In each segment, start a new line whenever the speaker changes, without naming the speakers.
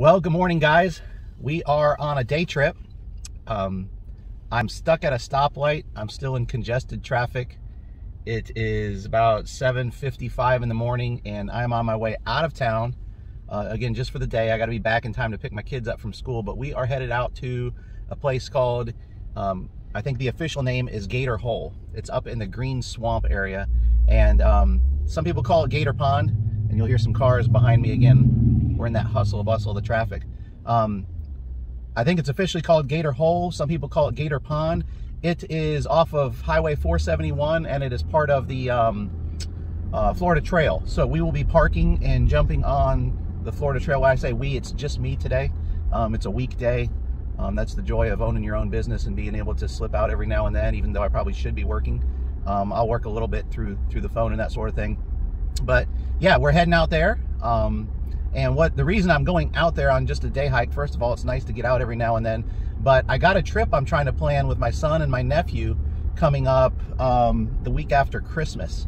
Well, good morning, guys. We are on a day trip. Um, I'm stuck at a stoplight. I'm still in congested traffic. It is about 7.55 in the morning, and I'm on my way out of town. Uh, again, just for the day. I got to be back in time to pick my kids up from school, but we are headed out to a place called, um, I think the official name is Gator Hole. It's up in the Green Swamp area, and um, some people call it Gator Pond, and you'll hear some cars behind me again we're in that hustle bustle of the traffic. Um, I think it's officially called Gator Hole. Some people call it Gator Pond. It is off of Highway 471 and it is part of the um, uh, Florida Trail. So we will be parking and jumping on the Florida Trail. When I say we, it's just me today. Um, it's a weekday. Um, that's the joy of owning your own business and being able to slip out every now and then, even though I probably should be working. Um, I'll work a little bit through through the phone and that sort of thing. But yeah, we're heading out there. Um, and what the reason I'm going out there on just a day hike, first of all, it's nice to get out every now and then. But I got a trip I'm trying to plan with my son and my nephew coming up um, the week after Christmas.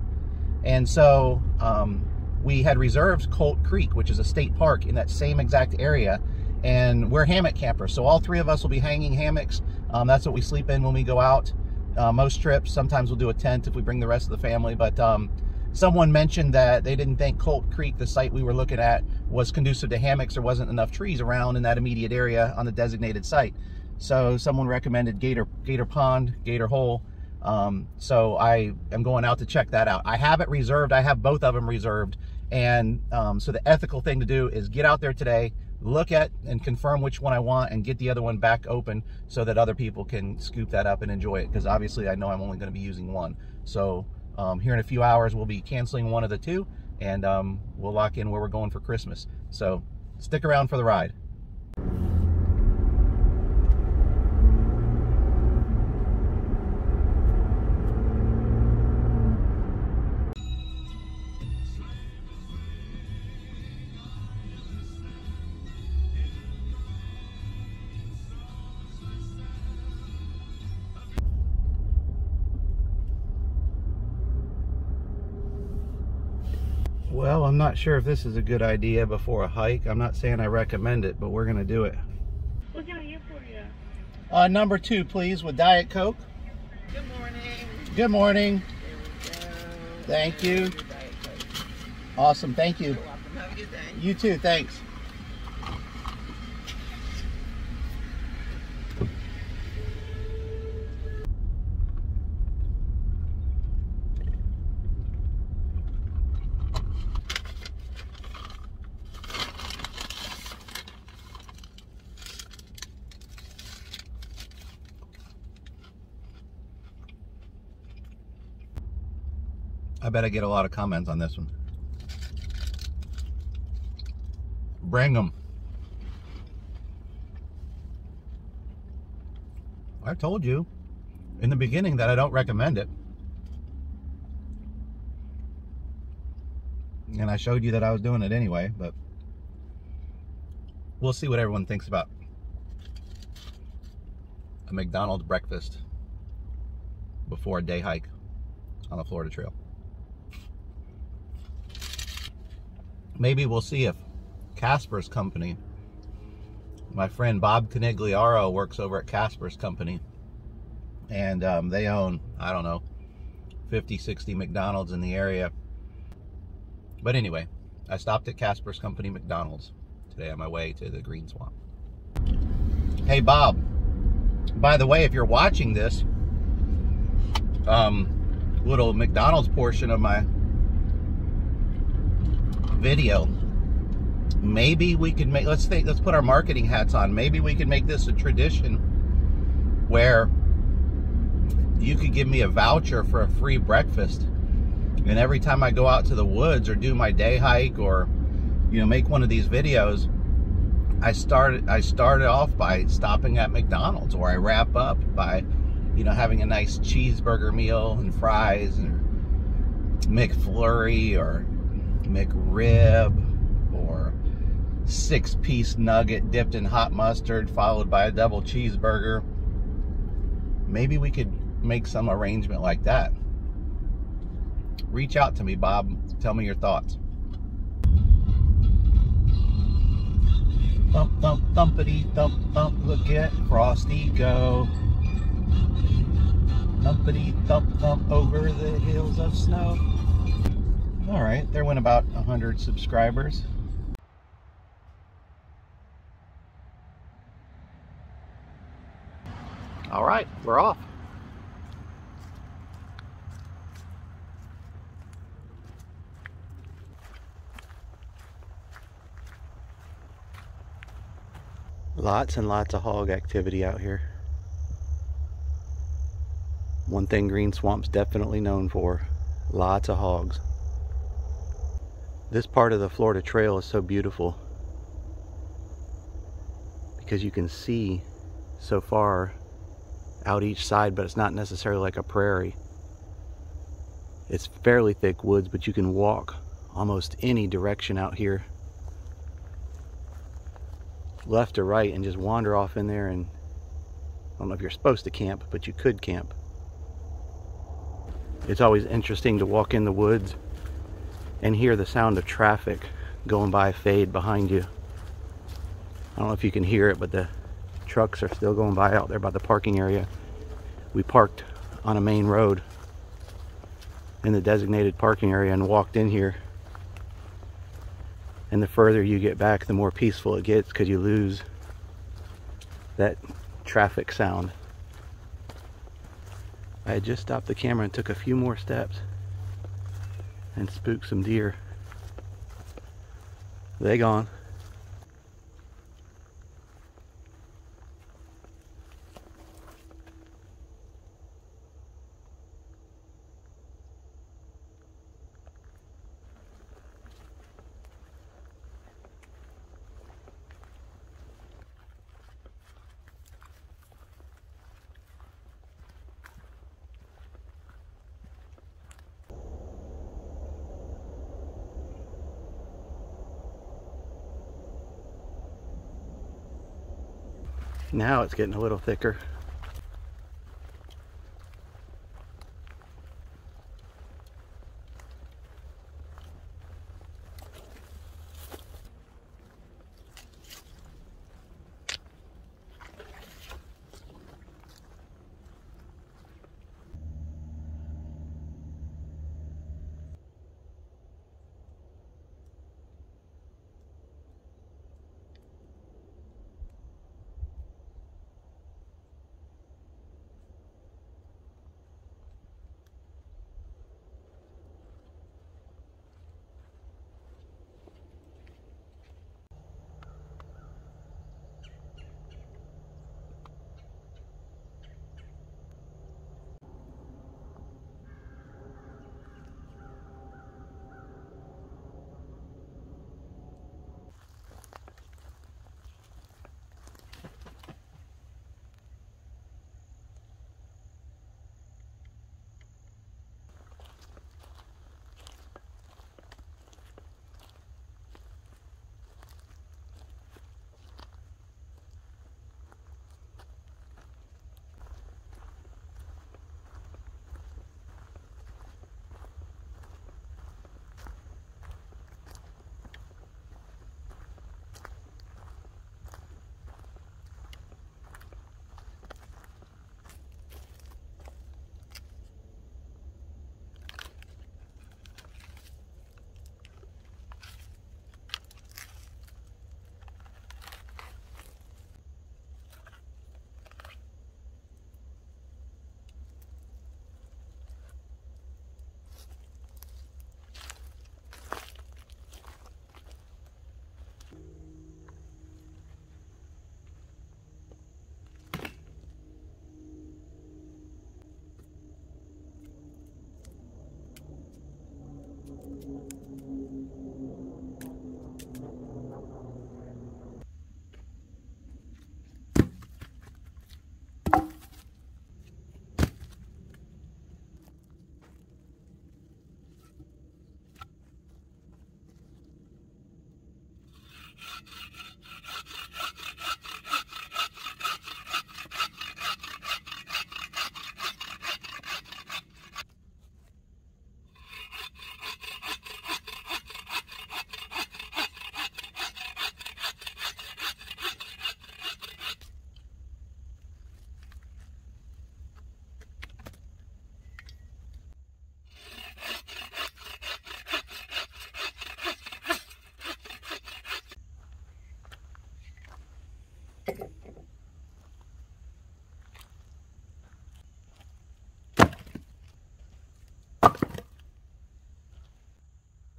And so um, we had reserved Colt Creek, which is a state park in that same exact area. And we're hammock campers. So all three of us will be hanging hammocks. Um, that's what we sleep in when we go out. Uh, most trips, sometimes we'll do a tent if we bring the rest of the family. But um, someone mentioned that they didn't think Colt Creek, the site we were looking at, was conducive to hammocks. There wasn't enough trees around in that immediate area on the designated site. So someone recommended Gator, Gator Pond, Gator Hole. Um, so I am going out to check that out. I have it reserved. I have both of them reserved. And um, so the ethical thing to do is get out there today, look at and confirm which one I want and get the other one back open so that other people can scoop that up and enjoy it. Because obviously I know I'm only going to be using one. So um, here in a few hours, we'll be canceling one of the two and um, we'll lock in where we're going for Christmas. So stick around for the ride. Not sure if this is a good idea before a hike. I'm not saying I recommend it, but we're going to do it.
What can I get for you?
Uh, number two, please, with Diet Coke.
Good morning.
Good morning. Thank you. Awesome. Thank you.
Have a good day.
You too. Thanks. Bet I get a lot of comments on this one. Bring them. I told you in the beginning that I don't recommend it. And I showed you that I was doing it anyway, but we'll see what everyone thinks about a McDonald's breakfast before a day hike on the Florida Trail. Maybe we'll see if Casper's company, my friend Bob Canigliaro works over at Casper's company, and um, they own, I don't know, 50, 60 McDonald's in the area. But anyway, I stopped at Casper's company McDonald's today on my way to the Green Swamp. Hey, Bob, by the way, if you're watching this, um, little McDonald's portion of my video. Maybe we could make let's think let's put our marketing hats on. Maybe we could make this a tradition where you could give me a voucher for a free breakfast. And every time I go out to the woods or do my day hike or you know make one of these videos I started I started off by stopping at McDonald's or I wrap up by you know having a nice cheeseburger meal and fries and McFlurry or McRib or six piece nugget dipped in hot mustard followed by a double cheeseburger. Maybe we could make some arrangement like that. Reach out to me, Bob. Tell me your thoughts. thump, thump, thumpity, thump, thump. Look at Frosty go. Thumpity, thump, thump over the hills of snow. All right, there went about 100 subscribers. All right, we're off. Lots and lots of hog activity out here. One thing Green Swamp's definitely known for, lots of hogs. This part of the Florida Trail is so beautiful because you can see so far out each side, but it's not necessarily like a prairie. It's fairly thick woods, but you can walk almost any direction out here left or right and just wander off in there and I don't know if you're supposed to camp, but you could camp. It's always interesting to walk in the woods and hear the sound of traffic going by fade behind you. I don't know if you can hear it, but the trucks are still going by out there by the parking area. We parked on a main road in the designated parking area and walked in here and the further you get back the more peaceful it gets because you lose that traffic sound I had just stopped the camera and took a few more steps and spook some deer. They gone Now it's getting a little thicker.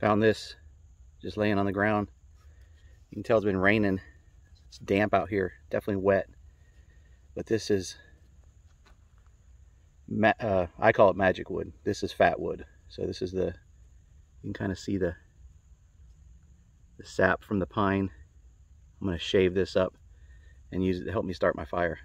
Found this just laying on the ground. You can tell it's been raining. It's damp out here, definitely wet. But this is, uh, I call it magic wood. This is fat wood. So this is the, you can kind of see the, the sap from the pine. I'm going to shave this up and use it to help me start my fire.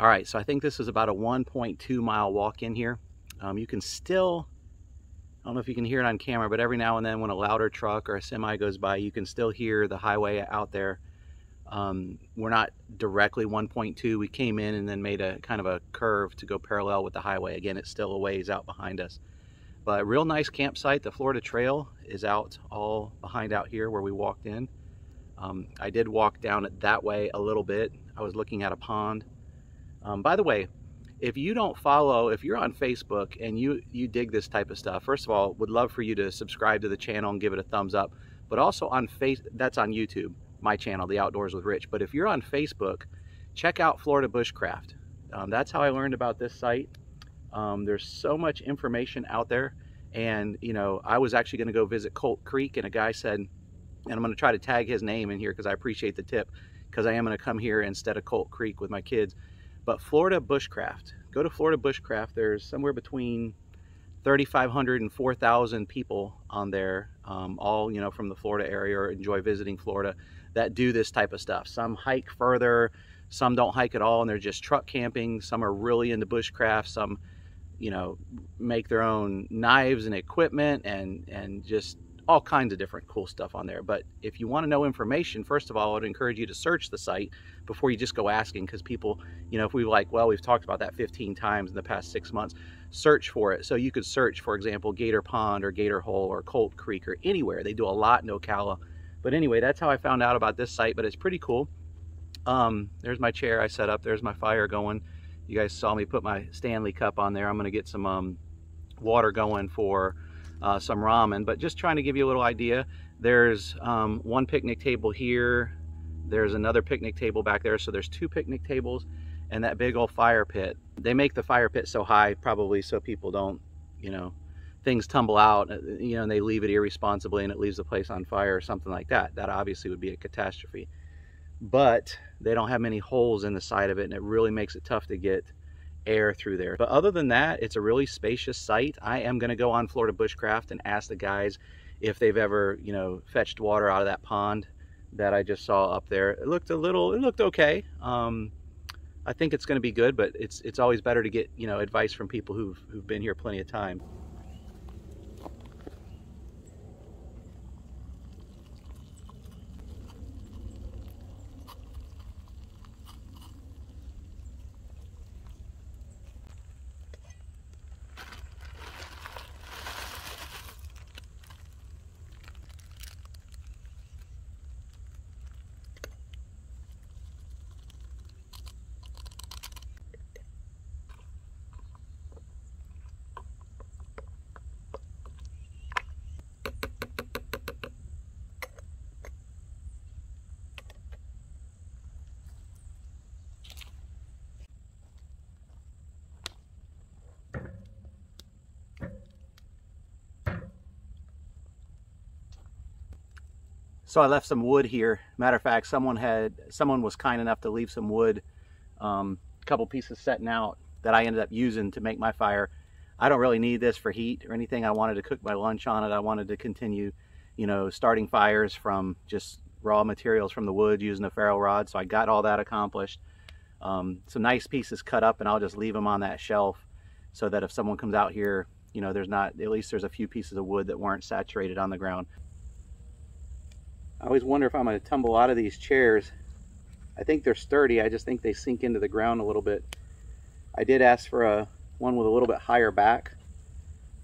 All right, so I think this is about a 1.2 mile walk in here. Um, you can still, I don't know if you can hear it on camera, but every now and then when a louder truck or a semi goes by, you can still hear the highway out there. Um, we're not directly 1.2. We came in and then made a kind of a curve to go parallel with the highway. Again, it's still a ways out behind us. But real nice campsite. The Florida Trail is out all behind out here where we walked in. Um, I did walk down it that way a little bit. I was looking at a pond um, by the way, if you don't follow, if you're on Facebook and you you dig this type of stuff, first of all, would love for you to subscribe to the channel and give it a thumbs up. But also on face, that's on YouTube, my channel, The Outdoors with Rich. But if you're on Facebook, check out Florida Bushcraft. Um, that's how I learned about this site. Um, there's so much information out there. And, you know, I was actually going to go visit Colt Creek, and a guy said, and I'm going to try to tag his name in here because I appreciate the tip, because I am going to come here instead of Colt Creek with my kids. But Florida Bushcraft, go to Florida Bushcraft. There's somewhere between 3,500 and 4,000 people on there, um, all, you know, from the Florida area or enjoy visiting Florida that do this type of stuff. Some hike further, some don't hike at all and they're just truck camping. Some are really into bushcraft. Some, you know, make their own knives and equipment and, and just all kinds of different cool stuff on there. But if you want to know information, first of all, I would encourage you to search the site before you just go asking because people, you know, if we like, well, we've talked about that 15 times in the past six months, search for it. So you could search, for example, Gator Pond or Gator Hole or Colt Creek or anywhere. They do a lot in Ocala. But anyway, that's how I found out about this site, but it's pretty cool. Um, there's my chair I set up. There's my fire going. You guys saw me put my Stanley cup on there. I'm going to get some um, water going for uh, some ramen, but just trying to give you a little idea. There's um, one picnic table here. There's another picnic table back there. So there's two picnic tables and that big old fire pit. They make the fire pit so high probably so people don't, you know, things tumble out, uh, you know, and they leave it irresponsibly and it leaves the place on fire or something like that. That obviously would be a catastrophe but they don't have many holes in the side of it and it really makes it tough to get air through there. But other than that, it's a really spacious site. I am going to go on Florida Bushcraft and ask the guys if they've ever, you know, fetched water out of that pond that I just saw up there. It looked a little, it looked okay. Um, I think it's going to be good, but it's it's always better to get, you know, advice from people who've, who've been here plenty of time. So I left some wood here. Matter of fact, someone had someone was kind enough to leave some wood, um, a couple pieces setting out that I ended up using to make my fire. I don't really need this for heat or anything. I wanted to cook my lunch on it. I wanted to continue, you know, starting fires from just raw materials from the wood using a ferro rod. So I got all that accomplished. Um, some nice pieces cut up and I'll just leave them on that shelf so that if someone comes out here, you know, there's not, at least there's a few pieces of wood that weren't saturated on the ground. I always wonder if I'm going to tumble out of these chairs. I think they're sturdy. I just think they sink into the ground a little bit. I did ask for a one with a little bit higher back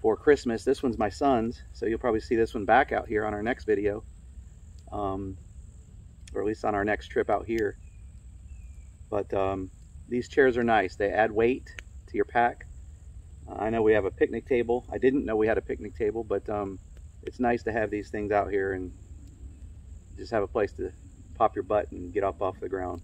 for Christmas. This one's my son's, so you'll probably see this one back out here on our next video. Um, or at least on our next trip out here. But um, these chairs are nice. They add weight to your pack. Uh, I know we have a picnic table. I didn't know we had a picnic table, but um, it's nice to have these things out here and just have a place to pop your butt and get up off the ground.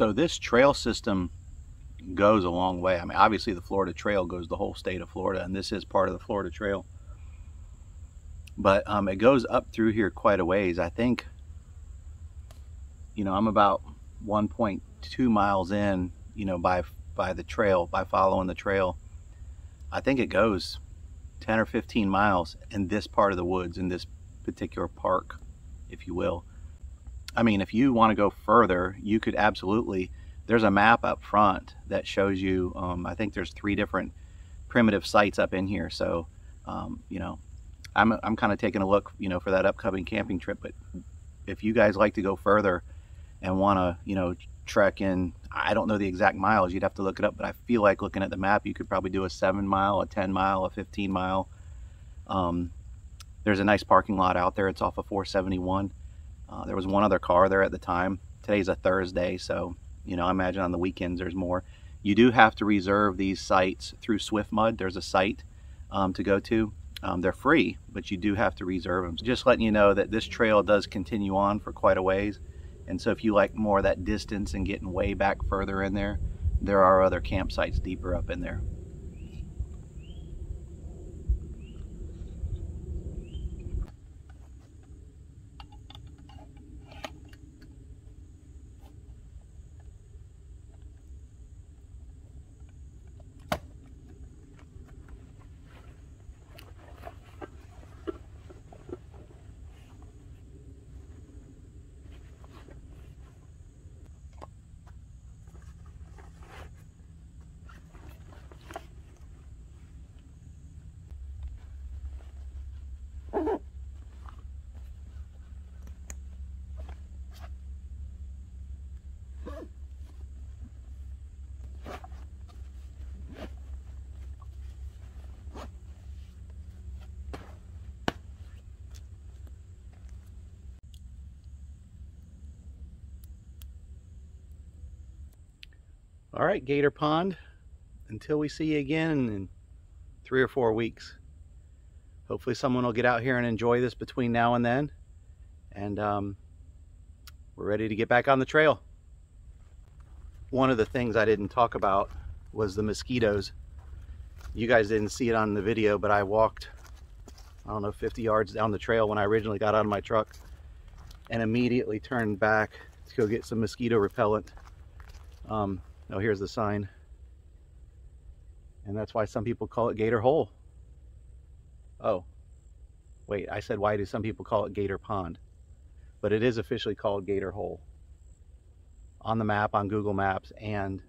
So this trail system goes a long way. I mean, obviously the Florida Trail goes the whole state of Florida, and this is part of the Florida Trail. But um, it goes up through here quite a ways. I think, you know, I'm about 1.2 miles in, you know, by by the trail, by following the trail. I think it goes 10 or 15 miles in this part of the woods, in this particular park, if you will. I mean, if you want to go further, you could absolutely, there's a map up front that shows you, um, I think there's three different primitive sites up in here. So, um, you know, I'm, I'm kind of taking a look, you know, for that upcoming camping trip. But if you guys like to go further and want to, you know, trek in, I don't know the exact miles, you'd have to look it up. But I feel like looking at the map, you could probably do a seven mile, a 10 mile, a 15 mile. Um, there's a nice parking lot out there. It's off of 471. Uh, there was one other car there at the time. Today's a Thursday, so you know I imagine on the weekends there's more. You do have to reserve these sites through SwiftMud. There's a site um, to go to. Um, they're free, but you do have to reserve them. Just letting you know that this trail does continue on for quite a ways. And so if you like more of that distance and getting way back further in there, there are other campsites deeper up in there. All right, Gator Pond. Until we see you again in three or four weeks. Hopefully someone will get out here and enjoy this between now and then. And um, we're ready to get back on the trail. One of the things I didn't talk about was the mosquitoes. You guys didn't see it on the video, but I walked, I don't know, 50 yards down the trail when I originally got out of my truck and immediately turned back to go get some mosquito repellent. Um, Oh, here's the sign. And that's why some people call it Gator Hole. Oh, wait, I said why do some people call it Gator Pond? But it is officially called Gator Hole. On the map, on Google Maps, and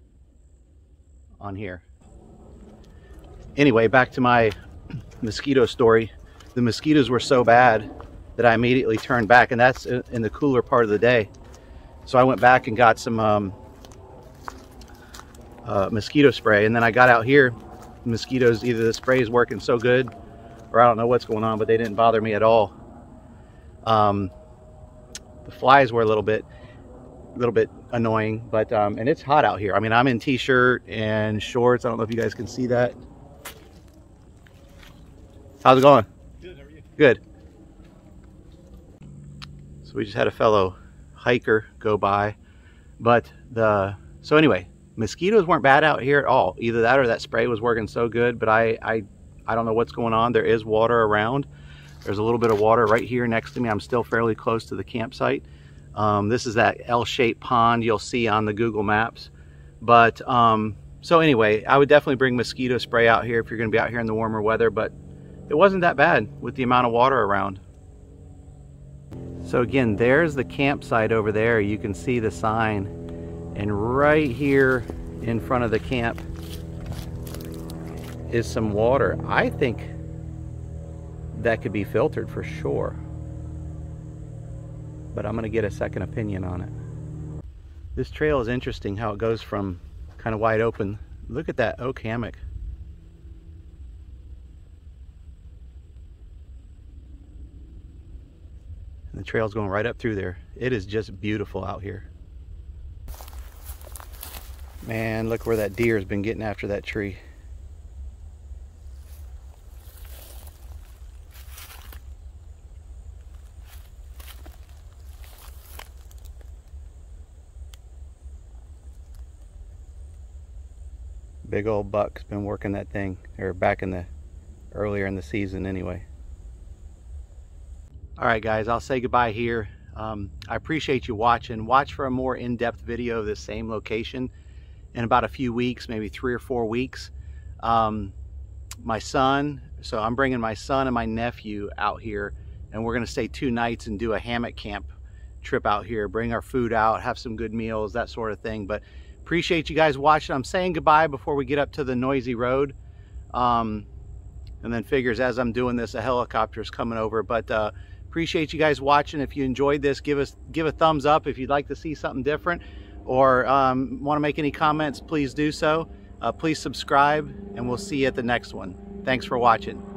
on here. Anyway, back to my mosquito story. The mosquitoes were so bad that I immediately turned back, and that's in the cooler part of the day. So I went back and got some um, uh, mosquito spray. And then I got out here, mosquitoes, either the spray is working so good or I don't know what's going on, but they didn't bother me at all. Um, the flies were a little bit, a little bit annoying, but, um, and it's hot out here. I mean, I'm in t-shirt and shorts. I don't know if you guys can see that. How's it going?
Good, how are you?
Good. So we just had a fellow hiker go by, but the, so anyway, mosquitoes weren't bad out here at all. Either that or that spray was working so good, but I, I, I don't know what's going on. There is water around. There's a little bit of water right here next to me. I'm still fairly close to the campsite. Um, this is that L-shaped pond you'll see on the Google Maps. But, um, so anyway, I would definitely bring mosquito spray out here if you're going to be out here in the warmer weather, but it wasn't that bad with the amount of water around. So again, there's the campsite over there. You can see the sign and right here in front of the camp is some water. I think that could be filtered for sure. But I'm going to get a second opinion on it. This trail is interesting how it goes from kind of wide open. Look at that oak hammock. And the trail's going right up through there. It is just beautiful out here. Man, look where that deer has been getting after that tree. Big old buck's been working that thing, or back in the, earlier in the season anyway. All right guys, I'll say goodbye here. Um, I appreciate you watching. Watch for a more in-depth video of this same location in about a few weeks, maybe three or four weeks. Um, my son, so I'm bringing my son and my nephew out here and we're going to stay two nights and do a hammock camp trip out here, bring our food out, have some good meals, that sort of thing. But appreciate you guys watching. I'm saying goodbye before we get up to the noisy road. Um, and then figures as I'm doing this, a helicopter is coming over. But uh, appreciate you guys watching. If you enjoyed this, give us give a thumbs up. If you'd like to see something different or um, want to make any comments, please do so. Uh, please subscribe and we'll see you at the next one. Thanks for watching.